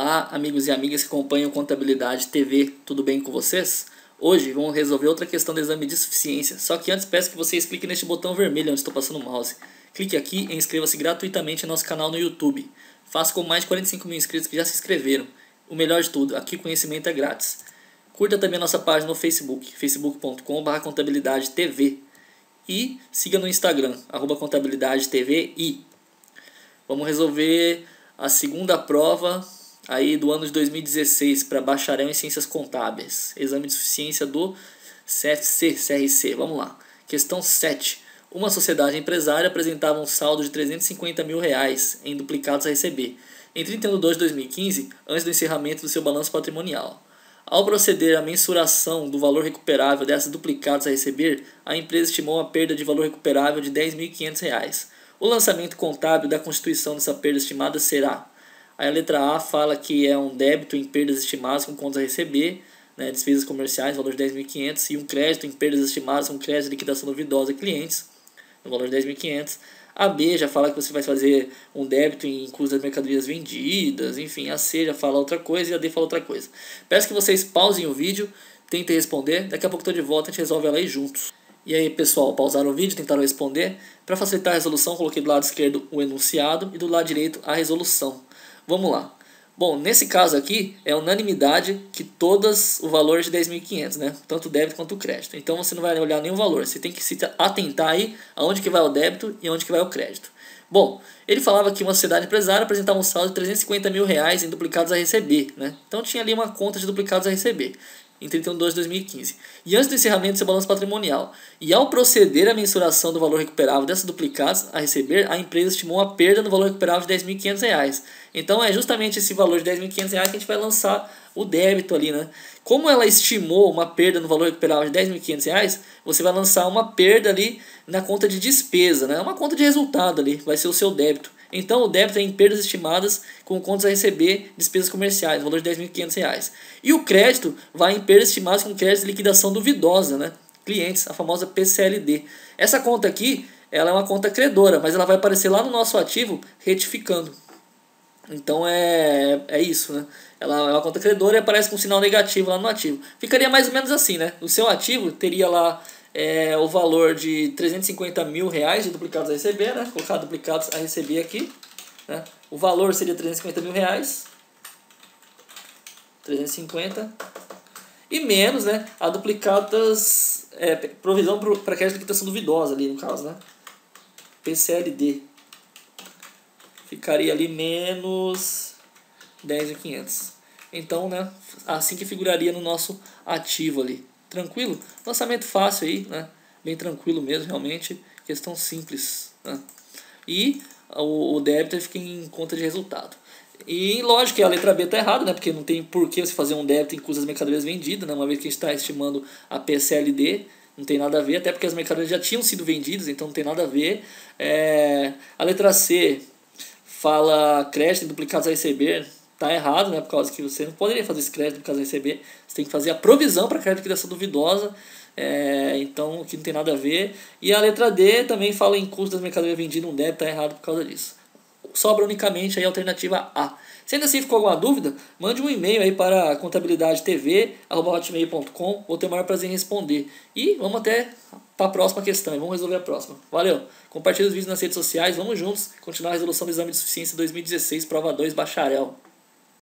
Olá, amigos e amigas que acompanham Contabilidade TV, tudo bem com vocês? Hoje vamos resolver outra questão do exame de suficiência, só que antes peço que vocês cliquem neste botão vermelho onde estou passando o mouse. Clique aqui e inscreva-se gratuitamente no nosso canal no YouTube. Faça com mais de 45 mil inscritos que já se inscreveram. O melhor de tudo, aqui conhecimento é grátis. Curta também a nossa página no Facebook, facebook.com.br contabilidade TV. E siga no Instagram, arroba contabilidade TV e. Vamos resolver a segunda prova aí do ano de 2016 para bacharel em ciências contábeis, exame de suficiência do CFC, CRC. Vamos lá. Questão 7. Uma sociedade empresária apresentava um saldo de 350 mil reais em duplicados a receber em 31 de 2 de 2015, antes do encerramento do seu balanço patrimonial. Ao proceder à mensuração do valor recuperável dessas duplicados a receber, a empresa estimou uma perda de valor recuperável de R$ 10.500. O lançamento contábil da constituição dessa perda estimada será Aí a letra A fala que é um débito em perdas estimadas com contas a receber, né, despesas comerciais, valor de 10.500, e um crédito em perdas estimadas com crédito de liquidação duvidosa a clientes, no valor de 10.500. A B já fala que você vai fazer um débito em custos das mercadorias vendidas, enfim, a C já fala outra coisa e a D fala outra coisa. Peço que vocês pausem o vídeo, tentem responder, daqui a pouco estou de volta, a gente resolve ela aí juntos. E aí, pessoal, pausaram o vídeo, tentaram responder. Para facilitar a resolução, coloquei do lado esquerdo o enunciado e do lado direito a resolução. Vamos lá. Bom, nesse caso aqui é unanimidade que todas o valor é de 10.500, né? Tanto o débito quanto o crédito. Então você não vai olhar nenhum valor, você tem que se atentar aí aonde que vai o débito e aonde que vai o crédito. Bom, ele falava que uma sociedade empresária apresentava um saldo de 350 mil reais em duplicados a receber, né? Então tinha ali uma conta de duplicados a receber em 31 de 2015, e antes do encerramento do seu balanço patrimonial. E ao proceder à mensuração do valor recuperável dessas duplicados a receber, a empresa estimou uma perda no valor recuperável de R$ 10.500. Então é justamente esse valor de R$ 10.500 que a gente vai lançar o débito ali, né? Como ela estimou uma perda no valor recuperável de R$ 10.500, você vai lançar uma perda ali na conta de despesa, né? Uma conta de resultado ali, vai ser o seu débito. Então, o débito é em perdas estimadas com contas a receber despesas comerciais, valor de R$ 10.500. E o crédito vai em perdas estimadas com crédito de liquidação duvidosa, né? Clientes, a famosa PCLD. Essa conta aqui, ela é uma conta credora, mas ela vai aparecer lá no nosso ativo retificando. Então é, é isso, né? Ela é uma conta credora e aparece com um sinal negativo lá no ativo. Ficaria mais ou menos assim, né? O seu ativo teria lá é, o valor de 350 mil reais de duplicados a receber, né? Colocar duplicados a receber aqui. Né? O valor seria 350 mil reais. 350. E menos, né? A duplicadas. É, provisão para crédito de liquidação duvidosa ali, no caso, né? PCLD. Ficaria ali menos 10.500. Então, né? Assim que figuraria no nosso ativo ali tranquilo. Lançamento fácil aí, né? Bem tranquilo mesmo, realmente. Questão simples. Né? E o, o débito fica em conta de resultado. E lógico que a letra B está errada, né? Porque não tem por que você fazer um débito em custas das mercadorias vendidas, né? Uma vez que a gente está estimando a PCLD, não tem nada a ver, até porque as mercadorias já tinham sido vendidas, então não tem nada a ver. É, a letra C fala crédito duplicados a receber, tá errado, né? Por causa que você não poderia fazer esse crédito no caso de receber. Você tem que fazer a provisão para crédito de liquidação duvidosa. É, então, que não tem nada a ver. E a letra D também fala em custo das mercadorias vendidas, um débito tá errado por causa disso. Sobra unicamente a alternativa A. Se ainda assim ficou alguma dúvida, mande um e-mail aí para contabilidadetv.com. Vou ter o maior prazer em responder. E vamos até para a próxima questão. Vamos resolver a próxima. Valeu! Compartilhe os vídeos nas redes sociais. Vamos juntos continuar a resolução do exame de suficiência 2016, prova 2, bacharel.